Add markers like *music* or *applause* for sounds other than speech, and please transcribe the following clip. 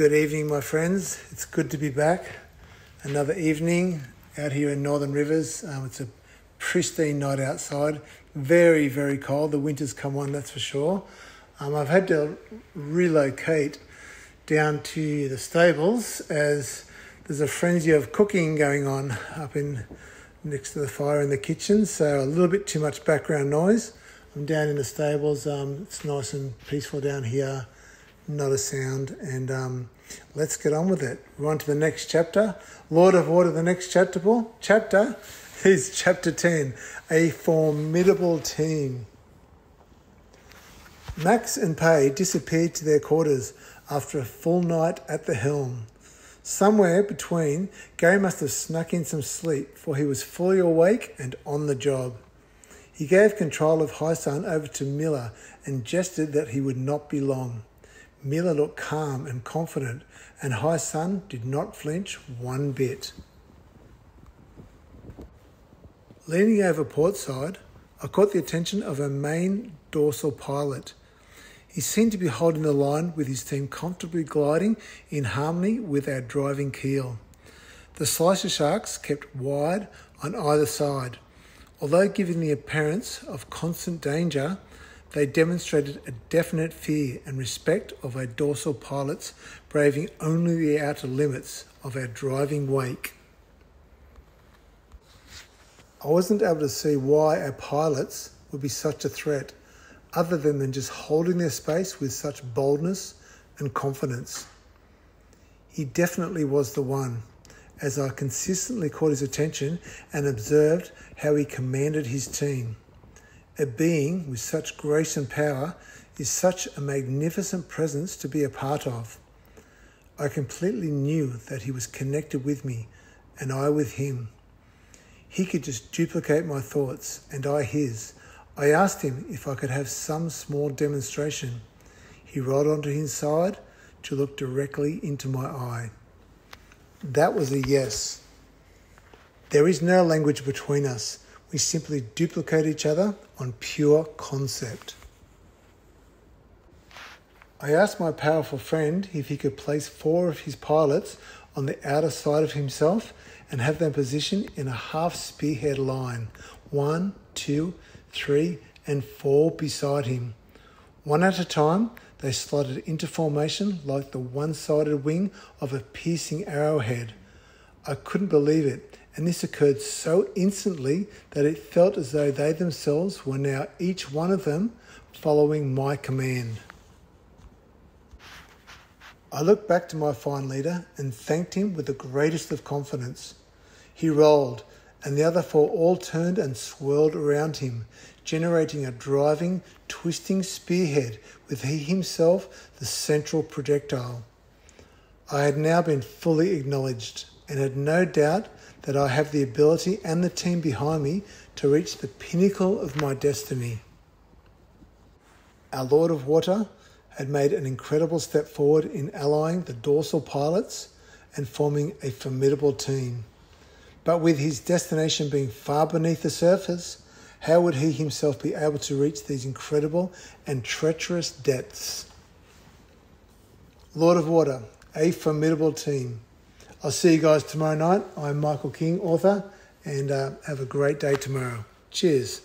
Good evening, my friends. It's good to be back. Another evening out here in Northern Rivers. Um, it's a pristine night outside. Very, very cold. The winter's come on, that's for sure. Um, I've had to relocate down to the stables as there's a frenzy of cooking going on up in next to the fire in the kitchen. So a little bit too much background noise. I'm down in the stables. Um, it's nice and peaceful down here not a sound. And um, let's get on with it. We're on to the next chapter. Lord of Water, the next chapter, chapter *laughs* is chapter 10 A Formidable Team. Max and Pei disappeared to their quarters after a full night at the helm. Somewhere between, Gary must have snuck in some sleep, for he was fully awake and on the job. He gave control of Hi-Sun over to Mila and gestured that he would not be long. Mila looked calm and confident, and Hi-Sun did not flinch one bit. Leaning over portside, I caught the attention of a main dorsal pilot. He seemed to be holding the line with his team comfortably gliding in harmony with our driving keel. The slicer sharks kept wide on either side. Although giving the appearance of constant danger, they demonstrated a definite fear and respect of our dorsal pilots, braving only the outer limits of our driving wake. I wasn't able to see why our pilots would be such a threat, other than just holding their space with such boldness and confidence. He definitely was the one, as I consistently caught his attention and observed how he commanded his team. A being with such grace and power is such a magnificent presence to be a part of. I completely knew that he was connected with me and I with him. He could just duplicate my thoughts and I his. I asked him if I could have some small demonstration. He rolled onto his side to look directly into my eye. That was a yes. There is no language between us. We simply duplicate each other on pure concept. I asked my powerful friend if he could place four of his pilots on the outer side of himself and have them positioned in a half spearhead line one, two, three, and four beside him. One at a time, they slotted into formation like the one sided wing of a piercing arrowhead. I couldn't believe it and this occurred so instantly that it felt as though they themselves were now each one of them following my command. I looked back to my fine leader and thanked him with the greatest of confidence. He rolled, and the other four all turned and swirled around him, generating a driving, twisting spearhead with he himself the central projectile. I had now been fully acknowledged and had no doubt that I have the ability and the team behind me to reach the pinnacle of my destiny. Our Lord of Water had made an incredible step forward in allying the dorsal pilots and forming a formidable team. But with his destination being far beneath the surface, how would he himself be able to reach these incredible and treacherous depths? Lord of Water, a formidable team. I'll see you guys tomorrow night. I'm Michael King, author, and uh, have a great day tomorrow. Cheers.